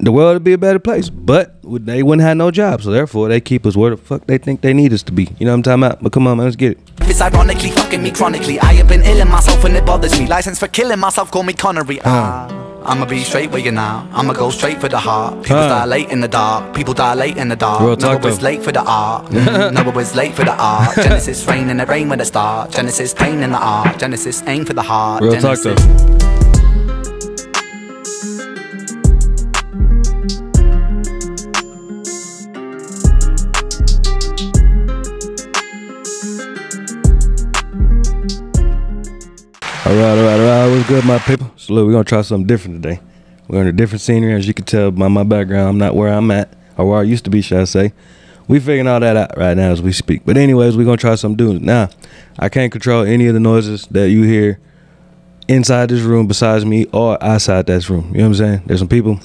the world would be a better place. But they wouldn't have no job, so therefore they keep us where the fuck they think they need us to be. You know what I'm talking about? But come on, man, let's get it. It's ironically fucking me chronically. I have been ill in myself and it bothers me. License for killing myself, call me Connery. Ah, I'ma be straight with you now. I'ma go straight for the heart. People Huh. dilate in the dark. People dilate in the dark. Real talk, no, was late for the art. Mm, no, was late for the art. Genesis rain in the rain with a star. Genesis pain in the art. Genesis aim for the heart. Real talk Genesis. though. All right, all right, all right. What's good, my people? So look, we're gonna try something different today. We're in a different scenery, as you can tell by my background. I'm not where I'm at, or where I used to be, should I say? We figuring all that out right now as we speak. But anyways, we're gonna try something new. Now, I can't control any of the noises that you hear inside this room besides me or outside this room. You know what I'm saying? There's some people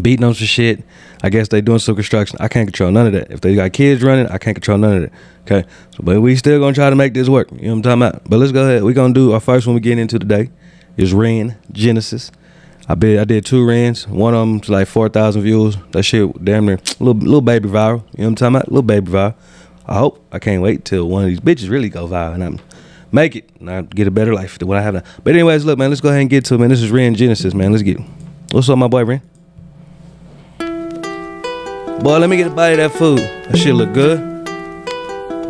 beating on some shit. I guess they doing some construction. I can't control none of that. If they got kids running, I can't control none of that. Okay. So but we still gonna try to make this work. You know what I'm talking about? But let's go ahead. We're gonna do our first one we get into today is Ren Genesis. I bet I did two Rens. One of them's like four thousand views. That shit damn near little little baby viral. You know what I'm talking about? Little baby viral. I hope I can't wait till one of these bitches really go viral and I'm make it and I get a better life than what I have now. But anyways, look, man, let's go ahead and get to it, man. This is Ren Genesis, man. Let's get. What's up, my boy Ren? Boy, let me get a bite of that food. That shit look good.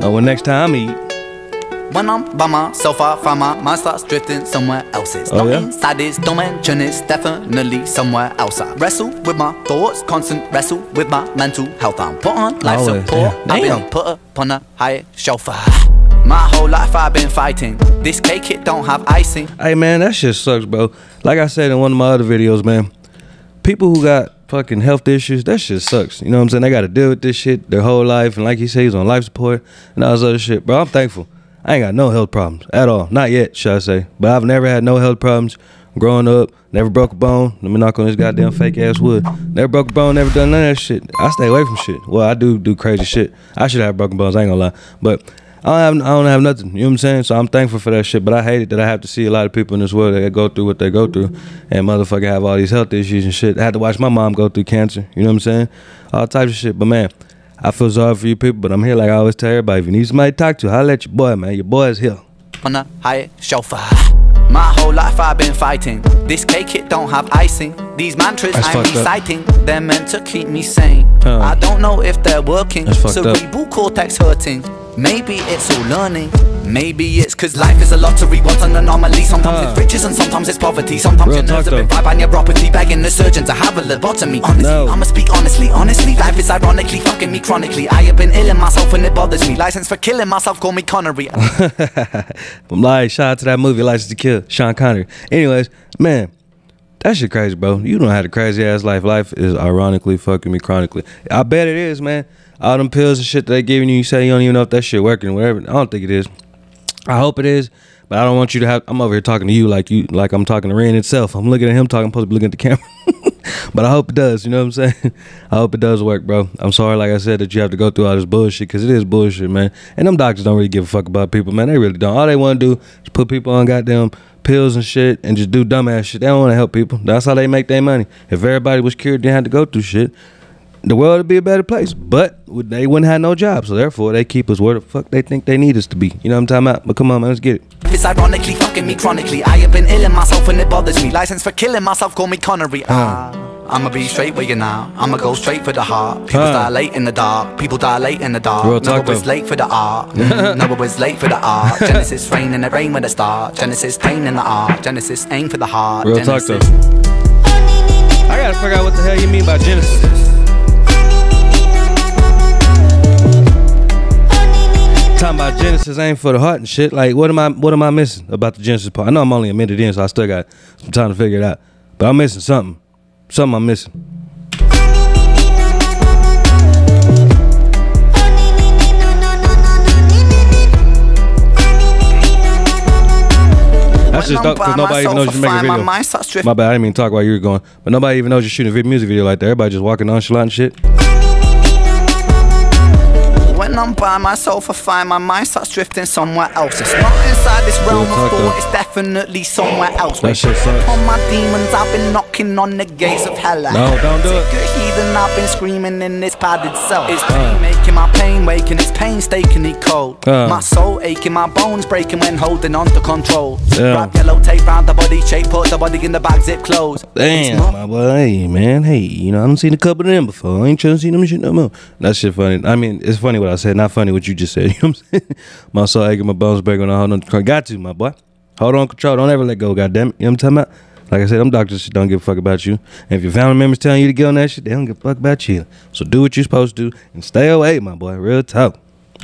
Know when next time I eat. When I'm by myself, I find my mind starts drifting somewhere else. It's Oh, not yeah? inside this dimension, it's definitely somewhere else. I wrestle with my thoughts, constant wrestle with my mental health. I'm put on life Always, support. yeah. I've been put up on a high shelf. Ah, my whole life I've been fighting. This cake, it don't have icing. Hey man, that shit sucks, bro. Like I said in one of my other videos, man, people who got fucking health issues, that shit sucks. You know what I'm saying? They got to deal with this shit their whole life, and like you say, he's on life support and all this other shit, bro. I'm thankful. I ain't got no health problems at all, not yet, should I say? But I've never had no health problems growing up. Never broke a bone. Let me knock on this goddamn fake ass wood. Never broke a bone. Never done none of that shit. I stay away from shit. Well, I do do crazy shit. I should have broken bones. I ain't gonna lie, but. I don't have I don't have nothing. You know what I'm saying? So I'm thankful for that shit. But I hate it that I have to see a lot of people in this world that go through what they go through, and motherfucker have all these health issues and shit. I had to watch my mom go through cancer. You know what I'm saying? All types of shit. But man, I feel sorry for you people. But I'm here like I always tell everybody. If you need somebody to talk to, holla at your boy, man. Your boy is here. on a higher shelf. Ah. My whole life I've been fighting. This cake it don't have icing. These mantras That's I'm fucked up. reciting, they're meant to keep me sane. Huh. I don't know if they're working. Fucked up. Cerebral cortex hurting. Maybe it's all learning. Maybe it's cause life is a lottery. What's an anomaly? Sometimes Huh. it's ah. riches and sometimes it's poverty. Sometimes Real your nerves bit though. vibe and neuropathy. Begging the surgeon to have a lobotomy. Honestly, No. I'ma speak honestly. Honestly, life is ironically fucking me chronically. I have been ill in myself and it bothers me. License for killing myself, call me Connery. I'm like, shout out to that movie, License to Kill, Sean Connery. Anyways, man, that shit crazy, bro. You don't have a crazy ass life. Life is ironically fucking me chronically. I bet it is, man. All them pills and shit that they giving you, you say you don't even know if that shit working, whatever. I don't think it is. I hope it is, but I don't want you to have. I'm over here talking to you like you, like I'm talking to Ren itself. I'm looking at him talking, I'm supposed to be looking at the camera. but I hope it does. You know what I'm saying? I hope it does work, bro. I'm sorry, like I said, that you have to go through all this bullshit because it is bullshit, man. And them doctors don't really give a fuck about people, man. They really don't. All they want to do is put people on goddamn pills and shit and just do dumbass shit. They don't want to help people. That's how they make their money. If everybody was cured, they had to go through shit. The world would be a better place, but they wouldn't have no job, so therefore they keep us where the fuck they think they need us to be. You know what I'm talking about? But come on, man, let's get it. It's ironically fucking me chronically. I have been ill in myself and it bothers me. License for killing myself, call me Connery. Ah, I'ma be straight with you now. I'ma go straight for the heart. People Huh. dilate in the dark. People dilate in the dark. Real no, talk, was late for the art. Mm, no, was late for the art. Genesis rain in the rain with a star. Genesis pain in the art. Genesis aim for the heart. Real talk, Genesis. though. I gotta figure out what the hell you mean by Genesis. Talking about Genesis ain't for the heart and shit. Like, what am I? What am I missing about the Genesis part? I know I'm only a minute in, so I still got some time to figure it out. But I'm missing something. Something I'm missing. That's just When I'm dope because nobody even knows you make I a my video. mind. My bad, I didn't mean to talk while you were going. But nobody even knows you're shooting a music video like that. Everybody just walking nonchalant and shit. When I'm by myself, I find my mind starts drifting somewhere else. It's not inside this realm of thought, though. it's definitely somewhere else. That shit sucks. On my demons, I've been knocking on the gates of hell. No, don't do it. Of heathen, I've been screaming in this padded cell. It's pain making my pain waking, it's painstakingly cold. Uh. My soul aching, my bones breaking when holding on to control. Wrap yellow tape round the body shape, put the body in the bag, zip close. It's Damn, my boy. Hey, man. Hey, you know, I done seen a couple of them before. I ain't trying to see them shit no more. That shit funny. I mean, it's funny what I said, not funny what you just said. You know what I'm saying? my soul aching, my bones breaking when I hold on to control. Got to, my boy. Hold on control. Don't ever let go, goddamn it. You know what I'm talking about? Like I said, them doctors don't give a fuck about you. And if your family members telling you to get on that shit, they don't give a fuck about you. So do what you're supposed to do and stay away, my boy. Real talk.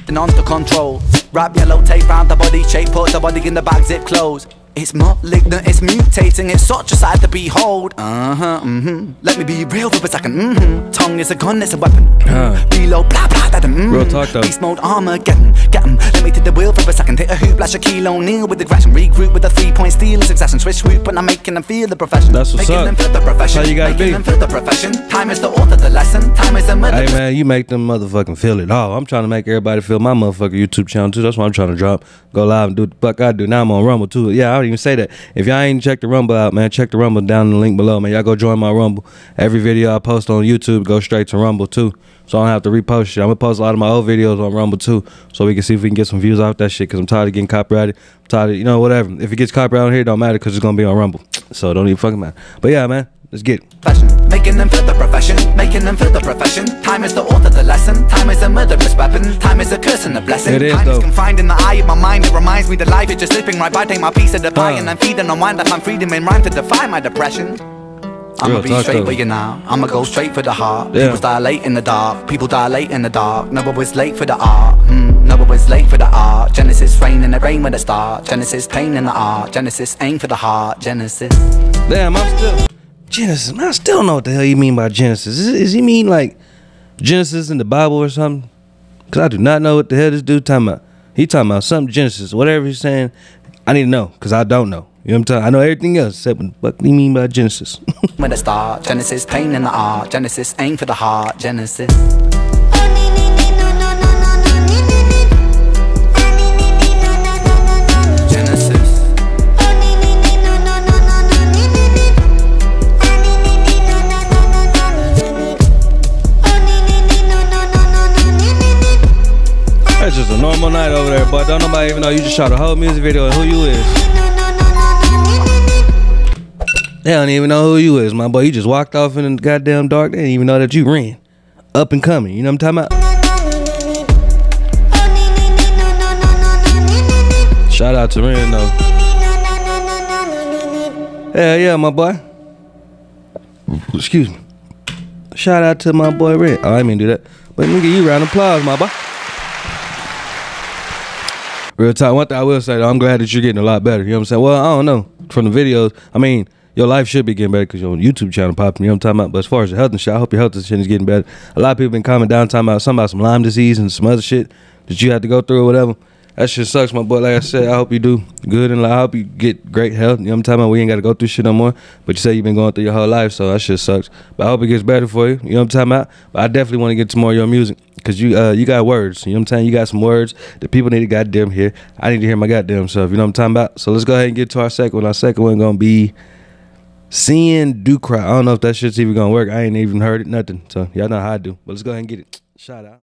and under control. Wrap yellow tape round the body shape, put the body in the bag, zip close. It's malignant, it's mutating, it's such a sight to behold. Uh huh, mm hmm. Let me be real for a second, mm hmm. Tongue is a gun, it's a weapon. Uh. Reload, blah blah, that mm Real talk, though. Beast mode, Armageddon, get 'em. Let me take the wheel for a second. Hit a hoop, lash a Shaquille O'Neal with aggression. Regroup with a three point steal in succession. Switch swoop, and I'm making them feel the profession. That's what's making up. them feel the profession. That's how you gotta making be. them feel the profession. Time is the author, the lesson. Time is the mother. Hey man, you make them motherfucking feel it. Oh, I'm trying to make everybody feel my motherfucking YouTube channel too. That's what I'm trying to drop. Go live and do the fuck I do. Now I'm on Rumble too. Yeah, I even say that. If y'all ain't checked the Rumble out, man, check the Rumble down in the link below, man. Y'all go join my Rumble. Every video I post on YouTube goes straight to Rumble too. So I don't have to repost shit. I'm gonna post a lot of my old videos on Rumble too, so we can see if we can get some views off that shit. Cause I'm tired of getting copyrighted. I'm tired of you know whatever. If it gets copyrighted here, it don't matter because it's gonna be on Rumble. So don't even fucking matter. But yeah, man, let's get it. profession, making them feel the profession, making them feel the profession. Time is the author, the lesson. Time is a murderous weapon. Time is a curse and a blessing. It is, Time though. is confined in the eye of my mind. It reminds me that life is just slipping right by. Take my piece of the pie Huh. and I'm feeding on wine that I'm freedom in rhyme to defy my depression. I'ma be straight though. with you now. I'ma go straight for the heart. Yeah. People dilate in the dark. People dilate in the dark. One was late for the art. Mm, one was late for the art. Genesis rain in the rain with a star. Genesis pain in the art. Genesis aim for the heart. Genesis. Damn, I'm still Genesis. Man, I still don't know what the hell you mean by Genesis. Is, is he mean like Genesis in the Bible or something? Cause I do not know what the hell this dude talking about. He talking about something Genesis, whatever he's saying. I need to know, cause I don't know. You know what I'm talking? I know everything else except what the fuck do you mean by Genesis? with a star. Genesis, pain in the art. Genesis, aim for the heart. Genesis. Night over there, but don't nobody even know you just shot a whole music video and who you is. They don't even know who you is, my boy. You just walked off in the goddamn dark. They didn't even know that you ran. Up and coming. You know what I'm talking about? Shout out to Ren though. Hell yeah, my boy. Excuse me. Shout out to my boy Ren. Oh, I didn't mean do that. But give you round of applause, my boy. Real talk. One thing I will say though, I'm glad that you're getting a lot better. You know what I'm saying? Well, I don't know. From the videos, I mean, your life should be getting better because your YouTube channel popping. You know what I'm talking about? But as far as your health and shit, I hope your health and shit is getting better. A lot of people been commenting down talking about something about some Lyme disease and some other shit that you had to go through or whatever. That shit sucks, my boy. Like I said, I hope you do good and I hope you get great health. You know what I'm talking about? We ain't got to go through shit no more. But you say you've been going through your whole life, so that shit sucks. But I hope it gets better for you. You know what I'm talking about? But I definitely want to get to more of your music because you uh, you got words. You know what I'm saying? You got some words that people need to goddamn hear. I need to hear my goddamn self. You know what I'm talking about? So let's go ahead and get to our second one. Our second one gonna be Seeing Do Cry. I don't know if that shit's even gonna work. I ain't even heard it, nothing. So y'all know how I do. But let's go ahead and get it. Shout out.